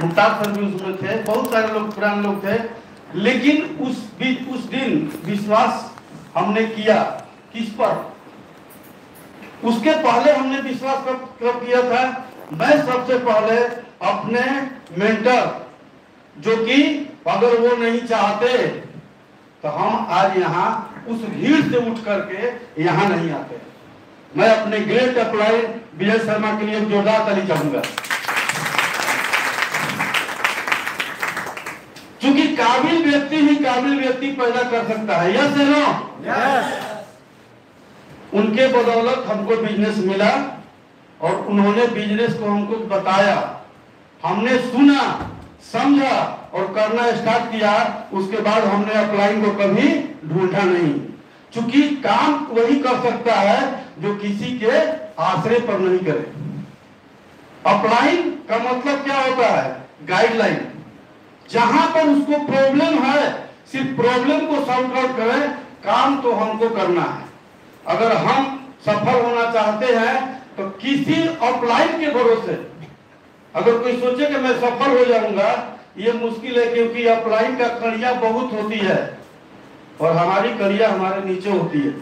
Mumtaz sir भी उसमें थे, बहुत सारे लोग, पुराने लोग थे। लेकिन उस उस दिन विश्वास हमने किया। किस पर? उसके पहले हमने विश्वास कब कब किया था? मैं सबसे पहले अपने मेंटर जो कि अगर वो नहीं चाहते तो हम आज यहाँ उस भीड़ से उठ करके यहाँ नहीं आते। मैं अपने ग्रेट अप्लाई विजय शर्मा के लिए जोरदार ताली चाहूँगा क्योंकि काबिल व्यक्ति ही काबिल व्यक्ति पैदा कर सकता है। यस नो उनके बदौलत हमको बिज़नेस मिला और उन्होंने बिज़नेस को हमको बताया। हमने सुना समझा और करना स्टार्ट किया उसके बाद हमने अप्लाइंग को कभी ढूंढा नहीं। क्योंकि काम वही कर सकता है जो किसी के आश्रय पर नहीं करे। अप्लाइंग का मतलब क्या होता है? गाइडलाइन जहाँ पर उसको प्रॉब्लम है, सिर्फ़ प्रॉब्लम को सॉल्व आउट करें, काम तो हमको करना है। अगर हम सफल होना चाहते हैं तो किसी अपलाइन के भरोसे, अगर कोई सोचे कि मैं सफल हो जाऊँगा, ये मुश्किल है क्योंकि अपलाइन का कड़िया बहुत होती है, और हमारी कड़िया हमारे नीचे होती है।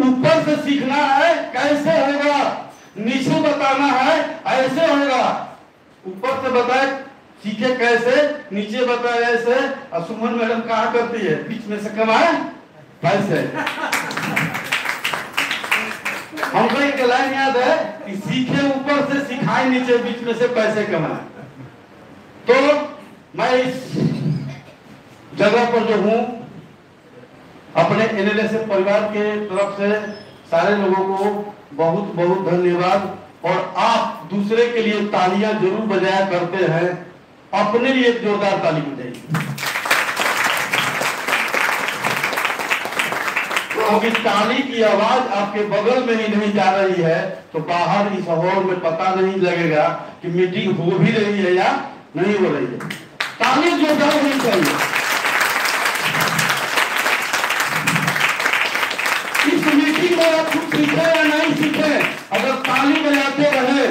ऊपर से सीखना है, कैसे होगा? नीचे बताना है, ऐसे होगा। ऊपर से बताए सीखे कैसे? नीचे बताए ऐसे। और सुमन मैडम कहा करती है? बीच में से कमाए? पैसे। हमको एक लाइन याद है कि सीखे ऊपर से, सिखाए नीचे, बीच में से पैसे कमाए। तो मैं इस जगह पर जो हूँ, अपने एनएलएस परिवार के तरफ़ से सारे लोगों को बहुत बहुत धन्यवाद। और आप दूसरे के लिए तालियाँ ज़रूर बजाया करते हैं। अपने लिए जोरदार ताली बजाइए तो अब इस ताली की आवाज़ आपके बगल में ही नहीं जा रही है तो बाहर इस हॉल में पता नहीं लगेगा कि मीटिंग हो भी रही है या नहीं हो रही है। ताली जोरदार होनी चाहिए। इस मीटिंग में आप कुछ सीखे या नहीं सीखे, अगर ताली बजाते रहे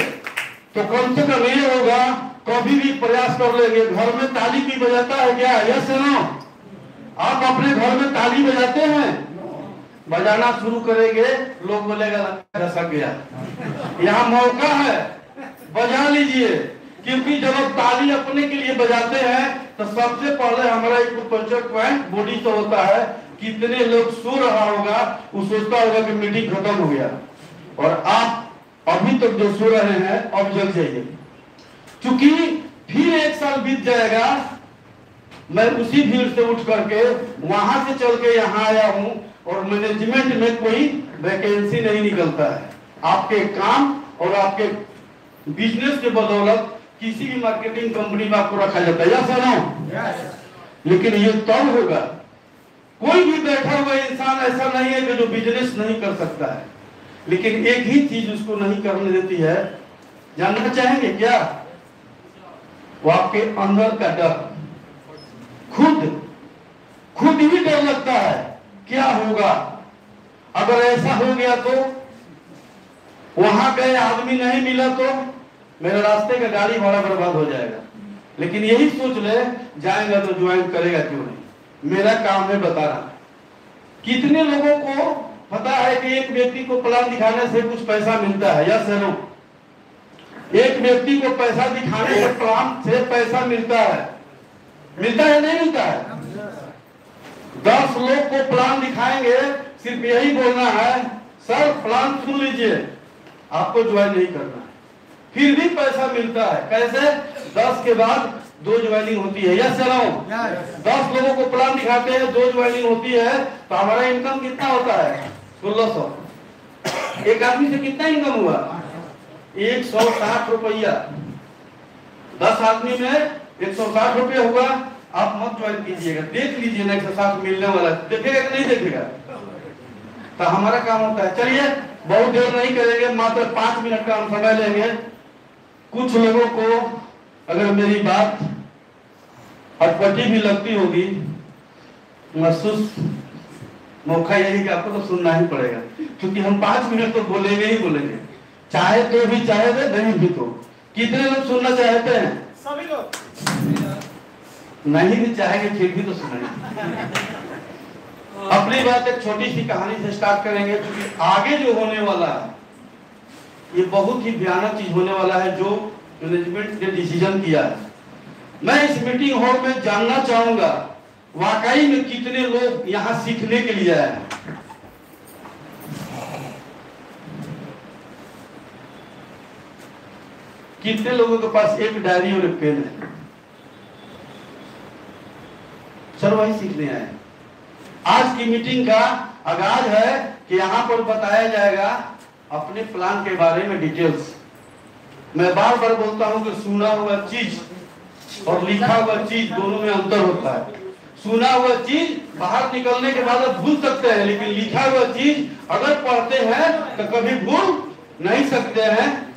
तो कम से कम ये होगा कभी भी प्रयास कर लेंगे। घर में ताली भी बजाता है क्या? यस नो आप अपने घर में ताली बजाते हैं? बजाना शुरू करेंगे, लोग बोलेगा गया। यहाँ मौका है। बजा लीजिए। क्योंकि जब आप ताली अपने के लिए बजाते हैं तो सबसे पहले हमारा एक पंचर पॉइंट बॉडी से होता है कितने लोग सो रहा होगा, वो सोचता होगा कि मीटिंग खत्म हो गया। और आप अभी तक जो सो रहे हैं, अब जग जाइए। क्योंकि फिर एक साल बीत जाएगा मैं उसी भीड़ से उठ करके वहाँ से चल के यहाँ आया हूँ और मैनेजमेंट में कोई वैकेंसी नहीं निकलता है। आपके काम और आपके बिज़नेस के बदौलत किसी भी मार्केटिंग कंपनी में आपको रखा जाता है। या सुनो लेकिन ये तब होगा कोई भी बैठा हुआ इंसान ऐसा नहीं है कि जो बिज़नेस नहीं कर सकता है। लेकिन एक ही चीज़ उसको नहीं करने देती है। जानना चाहेंगे क्या? वो आपके अंदर का डर। खुद खुद ही डर लगता है, क्या होगा? अगर ऐसा हो गया तो? वहाँ गए, आदमी नहीं मिला तो? मेरे रास्ते का गाड़ी भाड़ा बर्बाद हो जाएगा। लेकिन यही सोच ले, जाएगा तो ज्वाइन करेगा क्यों नहीं? मेरा काम है बताना कितने लोगों को पता है कि एक व्यक्ति को प्लान दिखाने से कुछ पैसा मिलता है? या सनो एक व्यक्ति को पैसा दिखाने से प्लान से पैसा मिलता है। मिलता है नहीं मिलता है? दस लोग को प्लान दिखाएँगे, सिर्फ़ यही बोलना है, सर, प्लान सुन लीजिए। आपको ज्वाइन नहीं करना है। फिर भी पैसा मिलता है। कैसे? दस के बाद दो ज्वाइनिंग होती है। यस चलाओ दस लोगों को प्लान दिखाते हैं, दो ज्वाइनिंग होती है तो हमारा इनकम कितना होता है? सोलह सौ। एक आदमी से कितना इनकम हुआ? एक सौ साठ रुपया। दस आदमी में एक सौ साठ रुपया हुआ। आप मत ज्वाइन कीजिएगा। देख लीजिए ना एक सौ साठ मिलने वाला। देखेगा कि नहीं देखेगा? तो हमारा काम होता है। चलिए, बहुत देर नहीं करेंगे, मात्र पाँच मिनट का हम समय लेंगे। कुछ लोगों को अगर मेरी बात अटपटी भी लगती होगी, महसूस मौका यही कि आपको तो सुनना ही पड़ेगा। क्योंकि हम पाँच मिनट तो बोलेंगे ही बोलेंगे। चाहे तो भी चाहे दे नहीं भी तो। कितने लोग सुनना चाहते हैं? सभी लोग नहीं भी चाहेंगे फिर भी तो सुनेंगे। अपनी बात एक छोटी सी कहानी से स्टार्ट करेंगे क्योंकि आगे जो होने वाला है ये बहुत ही भयानक चीज़ होने वाला है जो मैनेजमेंट ने डिसीज़न किया है। मैं इस मीटिंग हॉल में जानना चाहूँगा वाकई में कितने लोग यहाँ सीखने के लिए आए हैं? कितने लोगों के पास एक डायरी और एक पेन है? सर वही सीखने आए आज की मीटिंग का आगाज़ है कि यहाँ पर बताया जाएगा अपने प्लान के बारे में डिटेल्स। मैं बार बार बोलता हूँ कि सुना हुआ चीज़ और लिखा हुआ चीज़ दोनों में अंतर होता है। सुना हुआ चीज़ बाहर निकलने के बाद भूल सकते हैं, लेकिन लिखा हुआ चीज़ अगर पढ़ते हैं तो कभी भूल नहीं सकते हैं।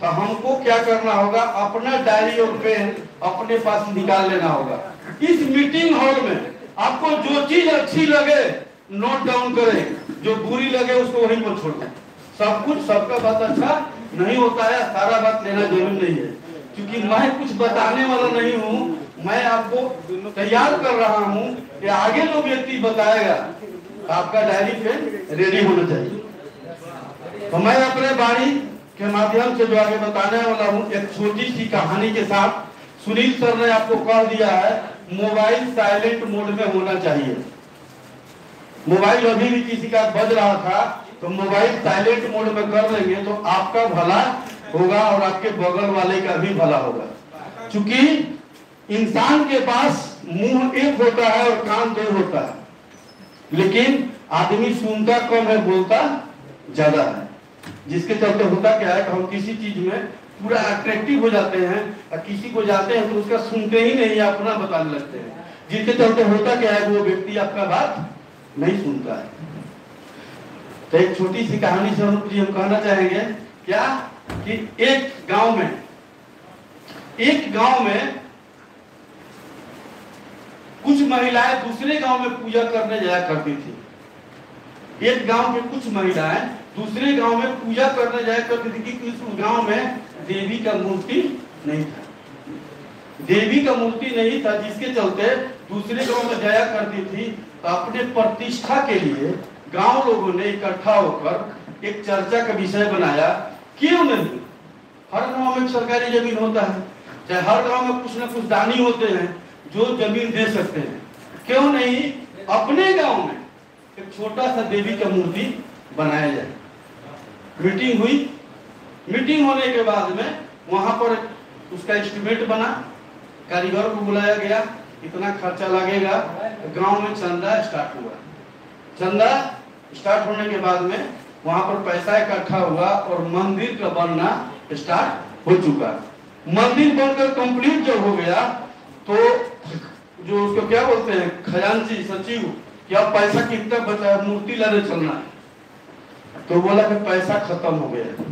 तो हमको क्या करना होगा? अपना डायरी और पेन अपने पास निकाल लेना होगा। इस मीटिंग हॉल में आपको जो चीज़ अच्छी लगे नोट डाउन करें। जो बुरी लगे, उसको वहीं पर छोड़ दें। सब कुछ, सबका बात अच्छा नहीं होता है, सारा बात लेना ज़रूरी नहीं है। क्योंकि मैं कुछ बताने वाला नहीं हूँ। मैं आपको तैयार कर रहा हूँ कि आगे जो व्यक्ति बताएगा, आपका डायरी पेन रेडी होना चाहिए। तो मैं अपने बाणी के माध्यम से जो आगे बताने वाला हूँ, एक छोटी सी कहानी के साथ सुनील सर ने आपको कह दिया है, मोबाइल साइलेंट मोड में होना चाहिए। मोबाइल अभी भी किसी का बज रहा था तो मोबाइल साइलेंट मोड में कर लेंगे तो आपका भला होगा और आपके बगल वाले का भी भला होगा। क्योंकि इंसान के पास मुँह एक होता है और कान दो होता है, लेकिन आदमी सुनता कम है, बोलता ज़्यादा है। जिसके चलते होता क्या है कि हम किसी चीज़ में पूरा अट्रैक्टिव हो जाते हैं और किसी को जाते हैं तो उसका सुनते ही नहीं, अपना बताने लगते हैं। जिसके चलते होता क्या है वो व्यक्ति आपका बात नहीं सुनता है। तो एक छोटी सी कहानी से अनुप जी हम कहना चाहेंगे, क्या? कि एक गाँव में, एक गाँव में कुछ महिलाएँ दूसरे गाँव में पूजा करने जाया करती थी। एक गाँव के कुछ महिलाएँ दूसरे गाँव में पूजा करने जाया करती थी कि उस गाँव में देवी का मूर्ति नहीं था। देवी का मूर्ति नहीं था जिसके चलते दूसरे गाँव में जाया करती थी। तो अपने प्रतिष्ठा के लिए गाँव लोगों ने इकट्ठा होकर एक चर्चा का विषय बनाया, क्यों नहीं? हर गाँव में सरकारी ज़मीन होता है। चाहे हर गाँव में कुछ ना कुछ दानी होते हैं, जो ज़मीन दे सकते हैं। क्यों नहीं? अपने गाँव में एक छोटा सा देवी का मूर्ति बनाया जाए। मीटिंग हुई। मीटिंग होने के बाद में वहाँ पर उसका एस्टिमेट बना। कारीगर को बुलाया गया। इतना खर्चा लगेगा। गाँव में चंदा स्टार्ट हुआ। चंदा स्टार्ट होने के बाद में वहाँ पर पैसा इकट्ठा हुआ और मंदिर का बनना स्टार्ट हो चुका। मंदिर बनकर कंप्लीट जब हो गया तो जो उसको क्या बोलते हैं? खजांची, सचिव कि अब पैसा कितना बचा मूर्ति लाने चलना। है तो बोला कि पैसा खत्म हो गया।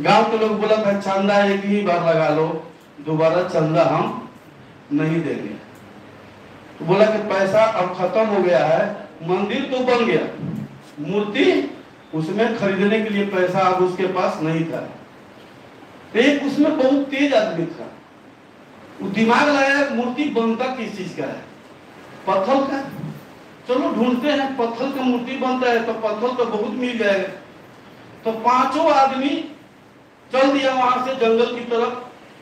गाँव के लोग बोला था, चंदा एक ही बार लगा लो, दोबारा चंदा हम नहीं देंगे। तो बोला कि पैसा अब खत्म हो गया है, मंदिर तो बन गया। मूर्ति उसमें खरीदने के लिए पैसा अब उसके पास नहीं था। एक उसमें बहुत तेज आदमी था। वो दिमाग लगाया, मूर्ति बनता किस चीज़ का है? पत्थर का चलो ढूंढते हैं, पत्थर का मूर्ति बनता है तो पत्थर तो बहुत मिल जाएगा। तो पाँचों आदमी चल दिया वहाँ से जंगल की तरफ़,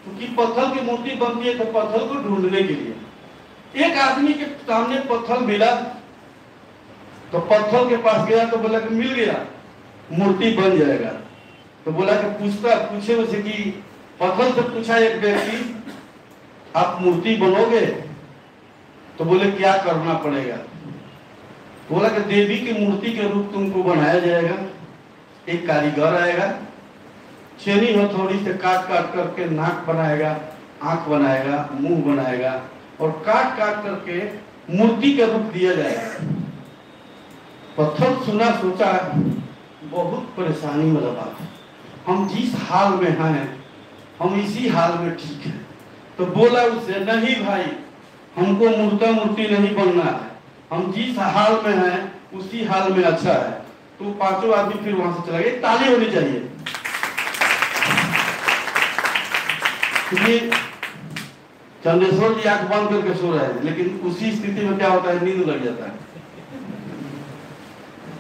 क्योंकि तो पत्थर की मूर्ति बनती है तो पत्थर को ढूँढने के लिए। एक आदमी के सामने पत्थर मिला तो पत्थर के पास गया तो बोला कि मिल गया, मूर्ति बन जाएगा। तो बोला कि पूछता, पूछे उसे कि, पत्थर से पूछा एक व्यक्ति, आप मूर्ति बनोगे? तो बोले, क्या करना पड़ेगा? बोला कि देवी की मूर्ति के रूप तुमको बनाया जाएगा। एक कारीगर आएगा छेनी हथौड़ी से काट काट करके नाक बनाएगा, आँख बनाएगा, मुँह बनाएगा और काट काट करके मूर्ति का रूप दिया जाएगा। पत्थर सुना सोचा, बहुत परेशानी वाला बात हम जिस हाल में हैं, हम इसी हाल में ठीक है। तो बोला उससे, नहीं भाई, हमको मूर्ता मूर्ति नहीं बनना है। हम जिस हाल में हैं, उसी हाल में अच्छा है। तो पाँचों आदमी फिर वहाँ से चला गया। ताली होनी चाहिए। चंद्रेश्वर जी आँख बंद करके सो रहे हैं, लेकिन उसी स्थिति में क्या होता है? नींद लग जाता है।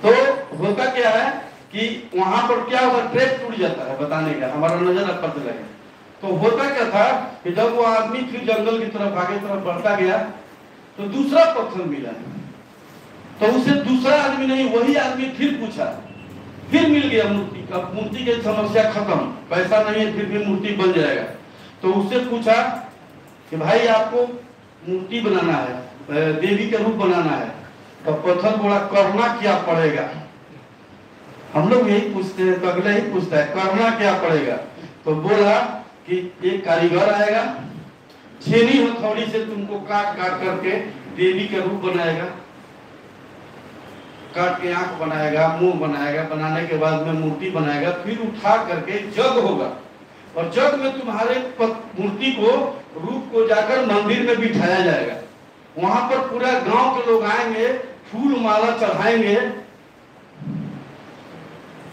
तो होता क्या है कि वहाँ पर क्या होता है? ट्रैक टूट जाता है बताने का। हमारा नज़र अब पड़ने लगे तो होता क्या था कि जब वो आदमी फिर जंगल की तरफ़, आगे तरफ़ बढ़ता गया तो दूसरा पत्थर मिला। तो उसे दूसरा आदमी नहीं, वही आदमी फिर पूछा। फिर मिल गया मूर्ति। अब मूर्ति की समस्या खत्म। पैसा नहीं है, फिर भी मूर्ति बन जाएगा। तो उससे पूछा कि भाई, आपको मूर्ति बनाना है देवी का रूप बनाना है। तो पत्थर बोला, करना क्या पड़ेगा? हम लोग यही पूछते हैं तो अगले ही पूछता है, करना क्या पड़ेगा? तो बोला कि एक कारीगर आएगा छेनी हथौड़ी से तुमको काट काट करके देवी का रूप बनाएगा। काट के आँख बनाएगा, मुँह बनाएगा, बनाने के बाद में मूर्ति बनाएगा, फिर उठा करके जग होगा। और जग में तुम्हारे मूर्ति को, रूप को जाकर मंदिर में बिठाया जाएगा। वहाँ पर पूरा गाँव के लोग आएँगे, फूल माला चढ़ाएँगे।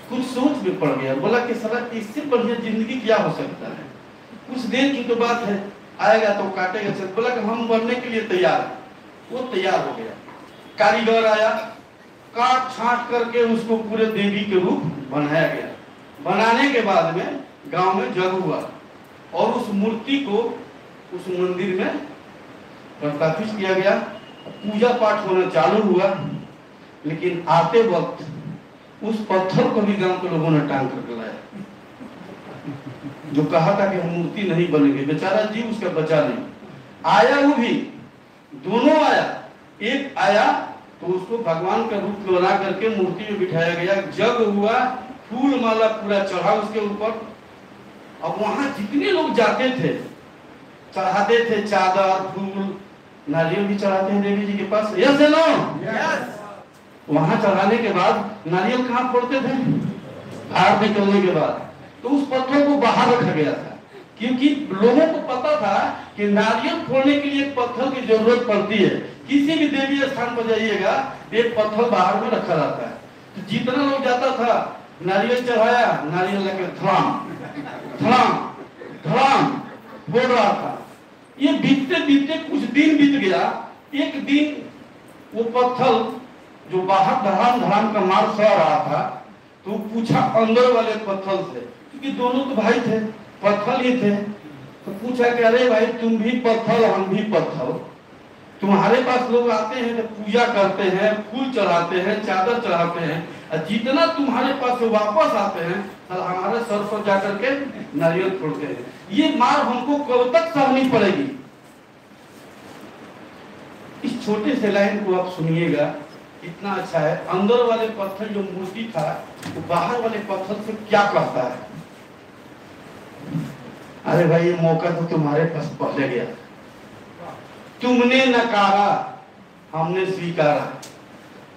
कुछ सोच में पड़ गया। बोला कि सर इससे बढ़िया ज़िंदगी क्या हो सकता है? कुछ देर की तो बात है। आएगा तो काटेगा चल बोला कि हम बनने के लिए तैयार है। वो तैयार हो गया। कारीगर आया, काट छाट करके उसको पूरे देवी के रूप बनाया गया। बनाने के बाद में गाँव में जग हुआ और उस मूर्ति को उस मंदिर में प्रतिष्ठित किया गया। पूजा पाठ होना चालू हुआ, लेकिन आते वक्त उस पत्थर को भी गाँव के लोगों ने टांग कर लाया। जो कहा था कि हम मूर्ति नहीं बनेंगे बेचारा जीव उसका बचा नहीं। आया वो भी दोनों आया। एक आया तो उसको भगवान का रूप बना करके मूर्ति में बिठाया गया। जग हुआ फूल माला पूरा चढ़ा उसके ऊपर। अब वहाँ जितने लोग जाते थे चढ़ाते थे चादर फूल नारियल भी चढ़ाते हैं देवी जी के पास। यस नो वहाँ चढ़ाने के बाद नारियल कहाँ फोड़ते थे? बाहर निकलने के बाद। तो उस पत्थर को बाहर रखा गया था। क्योंकि लोगों को पता था कि नारियल फोड़ने के लिए पत्थर की ज़रूरत पड़ती है। किसी भी देवी स्थान पर जाइएगा, एक पत्थर बाहर में रखा रहता है। तो जितना लोग जाता था, नारियल चढ़ाया, नारियल लेकर धड़ाम धड़ाम धड़ाम बोल रहा था। ये बीतते बीतते कुछ दिन बीत गया। एक दिन वो पत्थर जो बाहर धड़ाम धड़ाम का मार सह रहा था तो पूछा अंदर वाले पत्थर से क्योंकि दोनों तो भाई थे, पत्थर ही थे। तो पूछा कि, अरे भाई, तुम भी पत्थर, हम भी पत्थर तुम्हारे पास लोग आते हैं तो पूजा करते हैं, फूल चढ़ाते हैं, चादर चढ़ाते हैं। और जितना तुम्हारे पास वापस आते हैं तो हमारे सर पर जाकर के नारियल फोड़ते हैं। ये मार हमको कब तक सहनी पड़ेगी? इस छोटे से लाइन को आप सुनिएगा इतना अच्छा है। अंदर वाले पत्थर जो मूर्ति था, वो बाहर वाले पत्थर से क्या कहता है? अरे भाई मौका तो तुम्हारे पास पहले गया। तुमने नकारा, हमने स्वीकारा।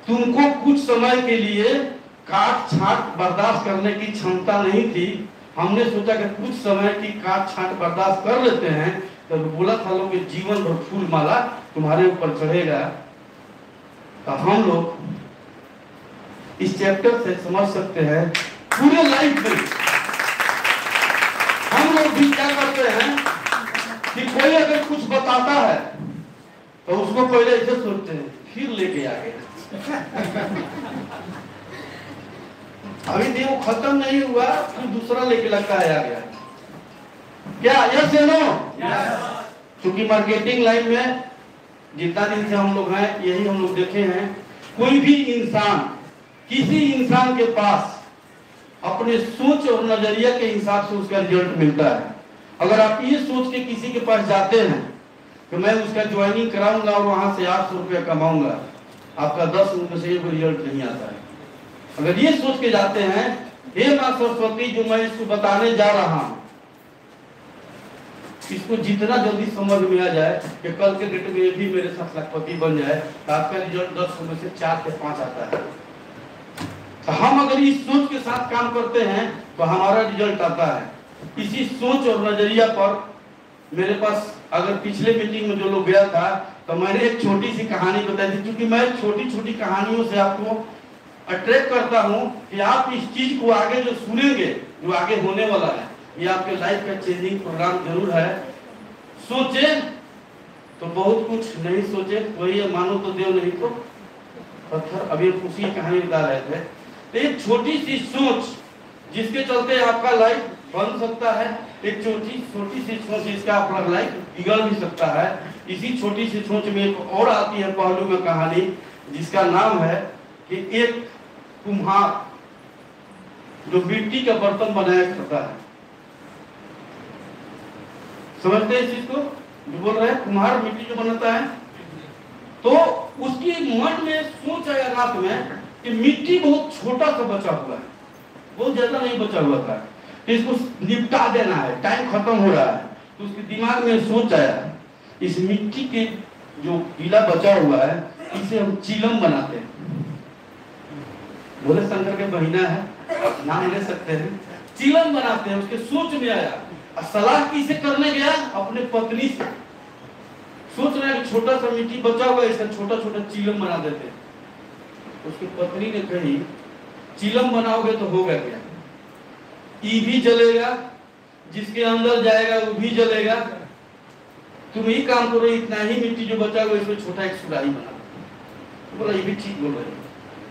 तुमको कुछ समय के लिए काट छाट बर्दाश्त करने की क्षमता नहीं थी। हमने सोचा कि कुछ समय की काट छाट बर्दाश्त कर लेते हैं तो बोला था लोग जीवन भर फूल माला तुम्हारे ऊपर चढ़ेगा। तो हम लोग इस चैप्टर से समझ सकते हैं, पूरे लाइफ में लोग भी क्या करते हैं कि कोई अगर कुछ बताता है तो उसको पहले ऐसे सोचते हैं, फिर लेके आ गए अभी देव खत्म नहीं हुआ, फिर दूसरा लेके लगता है आ गया क्या यस नो क्योंकि मार्केटिंग लाइन में जितना दिन से हम लोग हैं, यही हम लोग देखे हैं, कोई भी इंसान, किसी इंसान के पास अपने सोच और नज़रिया के हिसाब से उसका रिज़ल्ट मिलता है। अगर आप ये सोच के किसी के पास जाते हैं, कि मैं उसका ज्वाइनिंग कराऊँगा और वहाँ से आठ सौ रुपया कमाऊँगा, आपका दस रुपये से एक रिज़ल्ट नहीं आता है। अगर ये सोच के जाते हैं, हे माँ सरस्वती जो मैं इसको बताने जा रहा हूँ, इसको जितना जल्दी समझ में आ जाए कि कल के डेट में भी मेरे साथ लखपति बन जाए तो आपका रिज़ल्ट दस में से चार से पाँच आता है। हम अगर इस सोच के साथ काम करते हैं तो हमारा रिज़ल्ट आता है। इसी सोच और नज़रिया पर मेरे पास अगर पिछले मीटिंग में जो लोग गया था तो मैंने एक छोटी सी कहानी बताई थी। क्योंकि मैं छोटी छोटी कहानियों से आपको अट्रैक्ट करता हूँ कि आप इस चीज़ को आगे जो सुनेंगे, जो आगे होने वाला है, ये आपके लाइफ का चेंजिंग प्रोग्राम ज़रूर है। सोचे तो बहुत कुछ नहीं सोचे, वही मानो तो देव नहीं तो पत्थर अभी उसी कहानी बता रहे थे। तो एक छोटी सी सोच जिसके चलते आपका लाइफ बन सकता है। एक छोटी छोटी सी सोच इसका आपका लाइफ बिगड़ भी सकता है। इसी छोटी सी सोच में एक और आती है पहलू में कहानी, जिसका नाम है कि एक कुम्हार जो मिट्टी का बर्तन बनाया करता है। समझते हैं इस चीज़ को? जो बोल रहे हैं, कुम्हार मिट्टी जो बनाता है। तो उसकी मन में सोच आया रात में कि मिट्टी बहुत छोटा सा बचा हुआ है। बहुत ज़्यादा नहीं बचा हुआ था। कि इसको निपटा देना है। टाइम खत्म हो रहा है। तो उसके दिमाग में सोच आया, इस मिट्टी के जो पीला बचा हुआ है, इसे हम चिलम बनाते हैं। बोले, शंकर के महीना है, नाम ले सकते हैं। चिलम बनाते हैं। उसके सोच में आया। सलाह किसे करने गया? अपने पत्नी से। सोच रहा छोटा सा मिट्टी बचा हुआ है, इसका छोटा छोटा चिलम बना देते हैं। उसकी पत्नी ने कही, चिलम बनाओगे तो होगा क्या? ई भी जलेगा, जिसके अंदर जाएगा वो भी जलेगा। तुम ही काम करो, इतना ही मिट्टी जो बचा हुआ इसमें छोटा एक सुराही बना दो। बोला, ये भी ठीक बोल रहे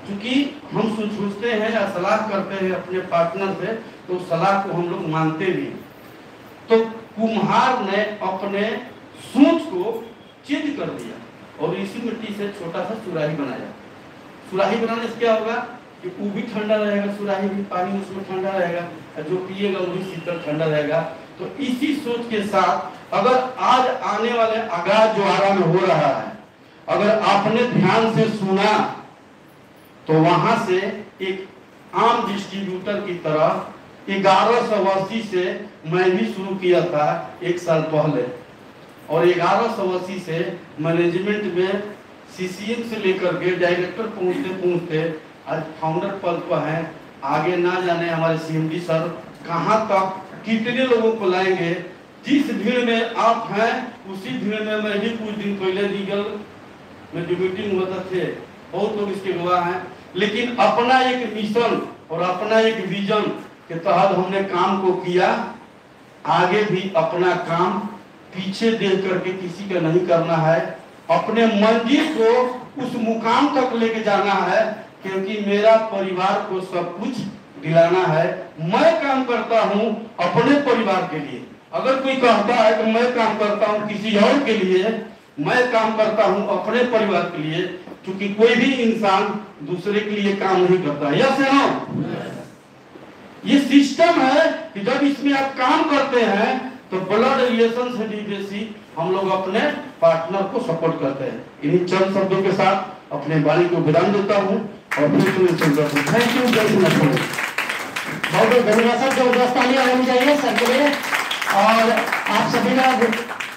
क्योंकि हम सोचते हैं या सलाह करते हैं अपने पार्टनर से तो सलाह को हम लोग मानते भी तो कुम्हार ने अपने सोच को चेंज कर दिया और इसी मिट्टी से छोटा सा सुराही बनाया। सुराही बनाने से क्या होगा कि वो भी ठंडा रहेगा, सुराही भी पानी उसमें ठंडा रहेगा, और जो पिएगा वो भी शीतल ठंडा रहेगा। तो इसी सोच के साथ अगर आज आने वाले आगाज़ जो आरा में हो रहा है, अगर आपने ध्यान से सुना तो वहाँ से एक आम डिस्ट्रीब्यूटर की तरह ग्यारह सौ अस्सी से मैं भी शुरू किया था एक साल पहले। और ग्यारह सौ अस्सी से मैनेजमेंट में सीसीएम से लेकर के डायरेक्टर पहुँचते पहुँचते आज फाउंडर पद पर हैं। आगे ना जाने हमारे सीएमडी सर कहाँ तक, कितने लोगों को लाएँगे? जिस भीड़ में आप हैं, उसी भीड़ में मैं भी कुछ दिन पहले लीगल में जो मीटिंग होता थे। बहुत लोग इसके गवाह हैं। लेकिन अपना एक मिशन और अपना एक विजन के तहत हमने काम को किया। आगे भी अपना काम पीछे देख करके किसी का नहीं करना है। अपने मंजिल को उस मुकाम तक लेके जाना है क्योंकि मेरा परिवार को सब कुछ दिलाना है। मैं काम करता हूँ अपने परिवार के लिए। अगर कोई कहता है कि मैं काम करता हूँ किसी और के लिए मैं काम करता हूँ अपने परिवार के लिए क्योंकि कोई भी इंसान दूसरे के लिए काम नहीं करता। यस है नो? ये सिस्टम है कि जब इसमें आप काम करते हैं तो ब्लड रिलेशन से भी बेसी हम लोग अपने पार्टनर को सपोर्ट करते हैं। इन्हीं चंद शब्दों के साथ अपने वाणी को विराम देता हूँ और फिर तुम्हें रहा हूँ। थैंक यू वेरी मच बहुत बहुत धन्यवाद, सर। ज़बरदस्त तालियाँ होनी चाहिए सर के लिए। और आप सभी का